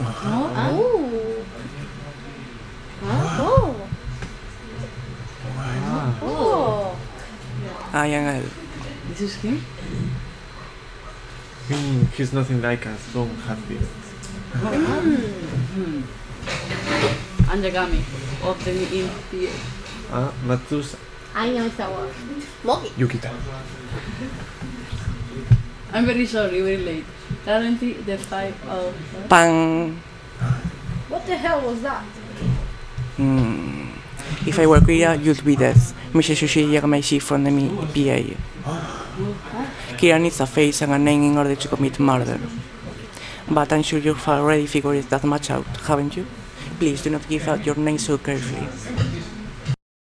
Oh. Oh. Oh. Ah, yan nga. This is him? Hmm, he's nothing like us. Don't have this. Anjagami of the Imperial. Ah, Matsuda. I know someone. Mogi. Ukita. I'm very sorry, very late. Currently, the five of. Pang. What the hell was that? Hmm. If I were Kira, you'd be dead. Mr. Sushi shift from the PA. Kira needs a face and a name in order to commit murder. But I'm sure you've already figured that much out, haven't you? Please do not give out your name so carefully.